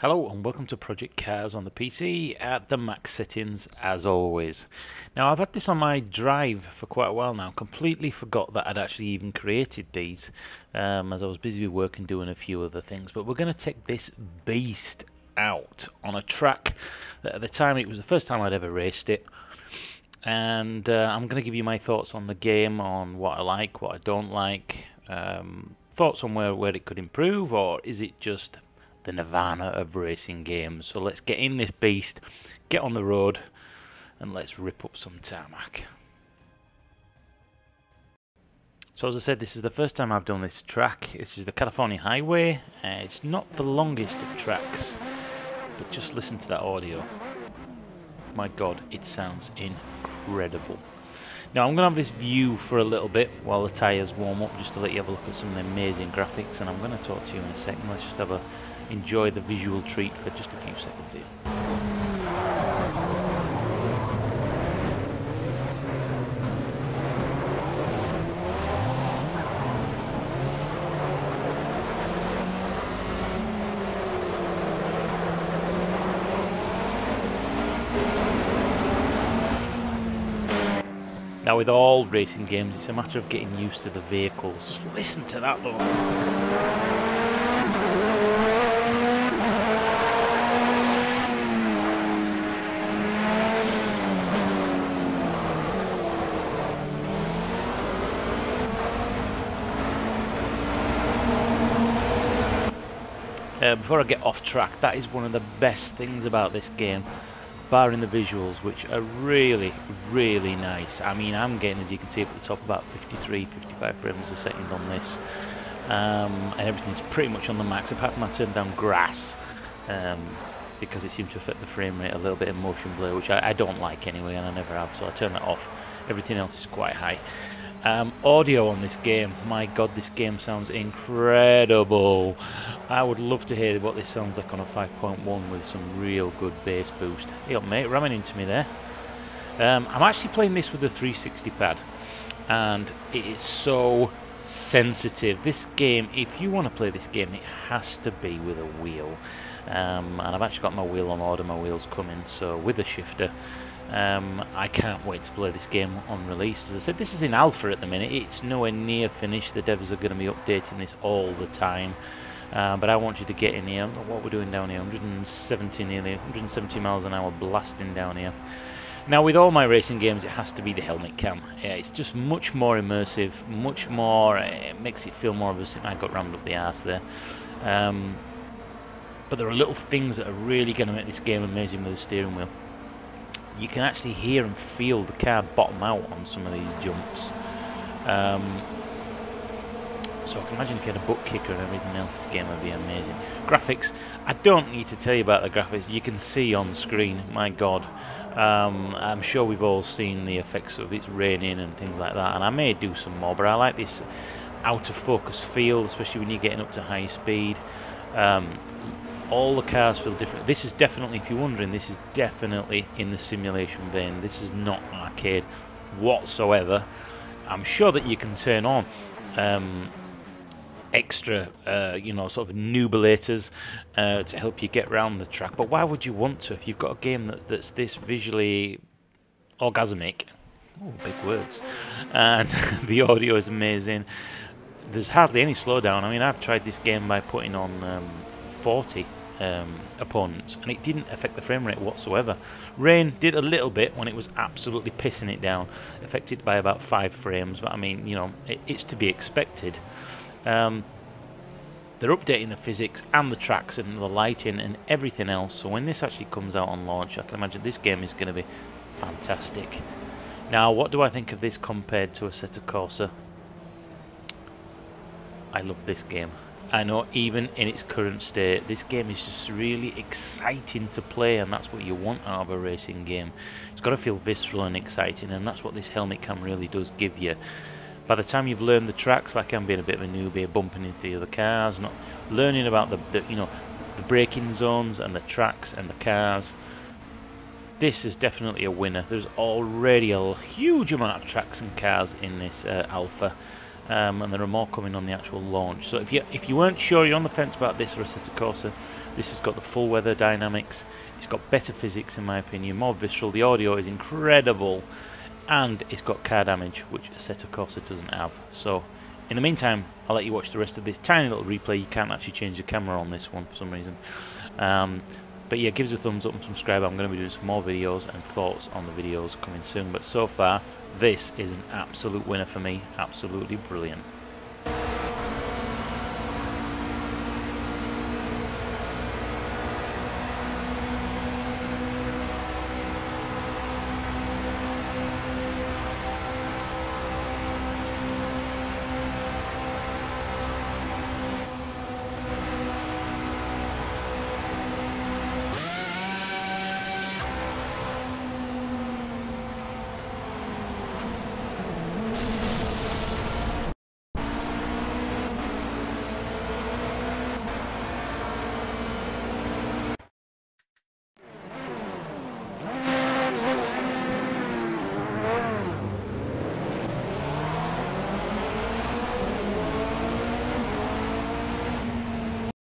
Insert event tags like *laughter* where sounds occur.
Hello and welcome to Project Cars on the PC at the max settings as always. Now I've had this on my drive for quite a while now, completely forgot that I'd actually even created these um, as I was busy with work and doing a few other things. But we're going to take this beast out on a track that at the time it was the first time I'd ever raced it. And uh, I'm going to give you my thoughts on the game, on what I like, what I don't like, um, thoughts on where, where it could improve or is it just the nirvana of racing games. So let's get in this beast, get on the road, and let's rip up some tarmac. So as I said, this is the first time I've done this track. This is the California Highway. Uh, it's not the longest of tracks, but just listen to that audio. My god, it sounds incredible. Now I'm going to have this view for a little bit while the tyres warm up, just to let you have a look at some of the amazing graphics, and I'm going to talk to you in a second. Let's just have a enjoy the visual treat for just a few seconds here. Now with all racing games it's a matter of getting used to the vehicles. Just listen to that though. Uh, before I get off track, that is one of the best things about this game, barring the visuals, which are really, really nice. I mean, I'm getting, as you can see at the top, about 53, 55 frames a second on this. Um, and everything's pretty much on the max, apart from I turned down grass, um, because it seemed to affect the frame rate a little bit in motion blur, which I, I don't like anyway, and I never have, so I turn that off. Everything else is quite high. Um, audio on this game, my god, this game sounds incredible. I would love to hear what this sounds like on a 5.1 with some real good bass boost. Up mate, ramming into me there. Um, I'm actually playing this with a 360 pad and it is so sensitive. This game, if you want to play this game, it has to be with a wheel. Um, and I've actually got my wheel on order, my wheel's coming, so with a shifter. Um, I can't wait to play this game on release. As I said, this is in alpha at the minute. It's nowhere near finished. The devs are going to be updating this all the time. Uh, but I want you to get in here. What we're doing down here, 170 nearly, 170 miles an hour blasting down here. Now with all my racing games it has to be the helmet cam. Yeah, it's just much more immersive, much more, uh, it makes it feel more of a, I got rammed up the ass there. Um, but there are little things that are really going to make this game amazing with the steering wheel you can actually hear and feel the car bottom out on some of these jumps. Um, so I can imagine if you had a butt kicker and everything else, this game would be amazing. Graphics, I don't need to tell you about the graphics. You can see on screen, my God. Um, I'm sure we've all seen the effects of it's raining and things like that, and I may do some more, but I like this out of focus feel, especially when you're getting up to high speed. Um, all the cars feel different. This is definitely, if you're wondering, this is definitely in the simulation vein. This is not arcade whatsoever. I'm sure that you can turn on um, extra, uh, you know, sort of nubulators uh, to help you get around the track. But why would you want to if you've got a game that, that's this visually orgasmic? Oh, big words. And *laughs* the audio is amazing. There's hardly any slowdown. I mean, I've tried this game by putting on um, 40 um, opponents, and it didn't affect the frame rate whatsoever. Rain did a little bit when it was absolutely pissing it down, affected by about five frames, but I mean, you know, it, it's to be expected. Um, they're updating the physics and the tracks and the lighting and everything else, so when this actually comes out on launch, I can imagine this game is going to be fantastic. Now, what do I think of this compared to Assetto Corsa? I love this game. I know even in its current state, this game is just really exciting to play, and that's what you want out of a racing game. It's got to feel visceral and exciting, and that's what this helmet cam really does give you. By the time you've learned the tracks, like I'm being a bit of a newbie, bumping into the other cars, not learning about the, the you know the braking zones and the tracks and the cars. This is definitely a winner. There's already a huge amount of tracks and cars in this uh, alpha um, and there are more coming on the actual launch. So if you if you weren't sure, you're on the fence about this or a Assetto Corsa, This has got the full weather dynamics. It's got better physics in my opinion, more visceral. The audio is incredible, and it's got car damage, which Assetto Corsa doesn't have. So, in the meantime, I'll let you watch the rest of this tiny little replay. You can't actually change the camera on this one for some reason. Um, but yeah, give us a thumbs up and subscribe. I'm going to be doing some more videos and thoughts on the videos coming soon. But so far, this is an absolute winner for me. Absolutely brilliant.